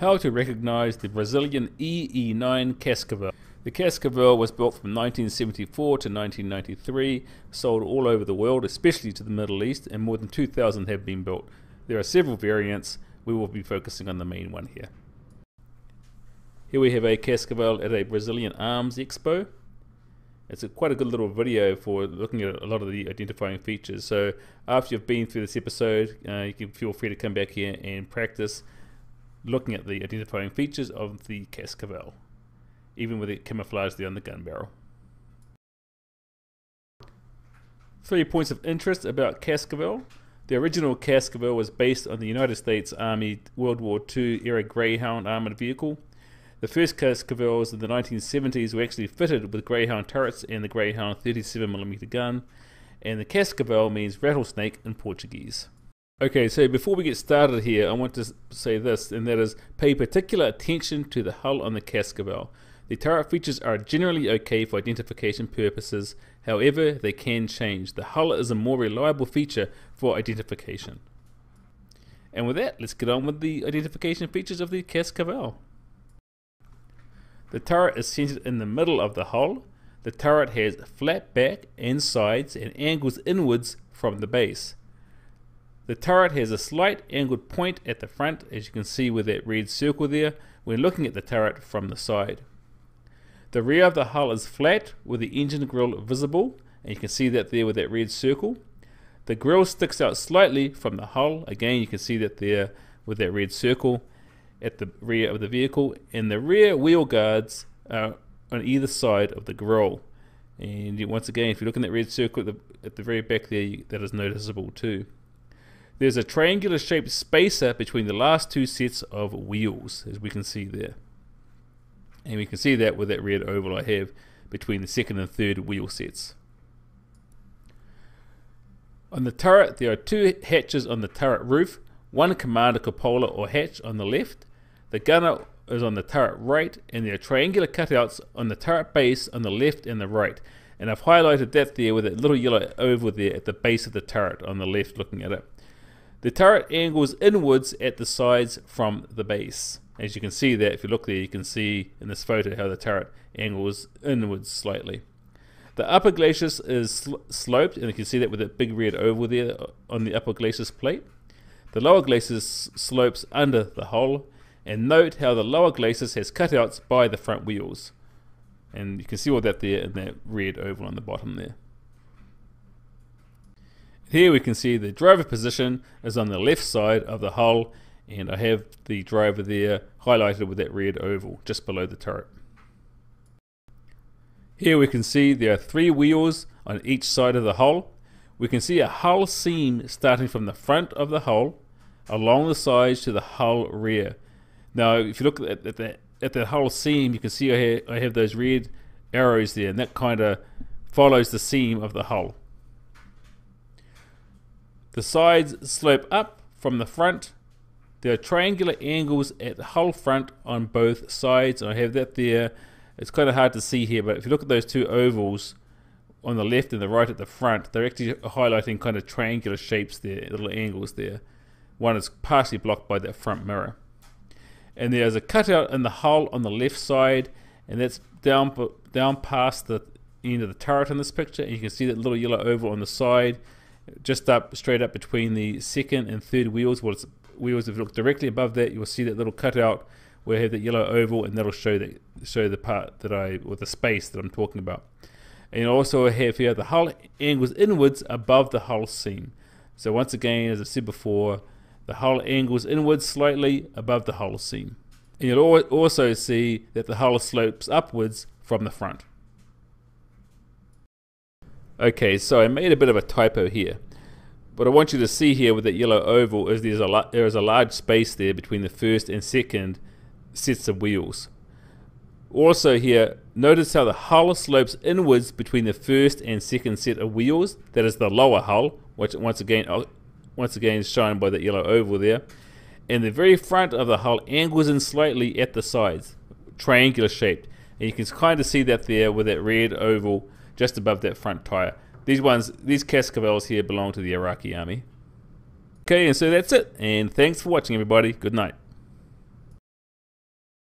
How to recognize the Brazilian EE9 Cascavel. The Cascavel was built from 1974 to 1993, sold all over the world, especially to the Middle East, and more than 2,000 have been built. There are several variants. We will be focusing on the main one here. Here we have a Cascavel at a Brazilian Arms Expo. It's a, quite a good little video for looking at a lot of the identifying features. So after you've been through this episode, uh, you can feel free to come back here and practice looking at the identifying features of the Cascavel, even with it camouflaged on the gun barrel. Three points of interest about Cascavel. The original Cascavel was based on the United States Army World War II era Greyhound armored vehicle. The first Cascavels in the 1970s were actually fitted with Greyhound turrets and the Greyhound 37mm gun, and the Cascavel means rattlesnake in Portuguese. Okay, so before we get started here, I want to say this, and that is pay particular attention to the hull on the Cascavel. The turret features are generally okay for identification purposes, however, they can change. The hull is a more reliable feature for identification. And with that, let's get on with the identification features of the Cascavel. The turret is centered in the middle of the hull. The turret has flat back and sides and angles inwards from the base. The turret has a slight angled point at the front, as you can see with that red circle there, when looking at the turret from the side. The rear of the hull is flat with the engine grille visible, and you can see that there with that red circle. The grille sticks out slightly from the hull, again you can see that there with that red circle at the rear of the vehicle, and the rear wheel guards are on either side of the grille. And once again, if you look in that red circle at the, at the very back there, that is noticeable too. There's a triangular shaped spacer between the last two sets of wheels, as we can see there. And we can see that with that red oval I have between the second and third wheel sets. On the turret, there are two hatches on the turret roof, one commander cupola or hatch on the left. The gunner is on the turret right, and there are triangular cutouts on the turret base on the left and the right. And I've highlighted that there with a little yellow oval there at the base of the turret on the left looking at it. The turret angles inwards at the sides from the base. As you can see that, if you look there, you can see in this photo how the turret angles inwards slightly. The upper glacis is sl sloped, and you can see that with that big red oval there on the upper glacis plate. The lower glacis slopes under the hull, and note how the lower glacis has cutouts by the front wheels. And you can see all that there in that red oval on the bottom there. Here we can see the driver position is on the left side of the hull and I have the driver there highlighted with that red oval just below the turret. Here we can see there are three wheels on each side of the hull. We can see a hull seam starting from the front of the hull along the sides to the hull rear. Now if you look at, the at the hull seam you can see I have, I have those red arrows there and that kind of follows the seam of the hull. The sides slope up from the front. There are triangular angles at the hull front on both sides. and I have that there. It's kind of hard to see here, but if you look at those two ovals on the left and the right at the front, they're actually highlighting kind of triangular shapes there, little angles there. One is partially blocked by that front mirror. And there's a cutout in the hull on the left side, and that's down down past the end of the turret in this picture. And you can see that little yellow oval on the side just up straight up between the second and third wheels. Well, wheels if you look directly above that, you'll see that little cutout where I have that yellow oval, and that'll show that show the part that I or the space that I'm talking about. And also have here the hull angles inwards above the hull seam. So once again, as I said before, the hull angles inwards slightly above the hull seam. And you'll also see that the hull slopes upwards from the front. Okay, so I made a bit of a typo here. What I want you to see here with that yellow oval is there's a there is a large space there between the first and second sets of wheels. Also here, notice how the hull slopes inwards between the first and second set of wheels. That is the lower hull, which once again uh, once again is shown by that yellow oval there. And the very front of the hull angles in slightly at the sides, triangular shaped. And you can kind of see that there with that red oval just above that front tire. These ones, these Cascavels here belong to the Iraqi army. Okay, and so that's it. And thanks for watching, everybody. Good night.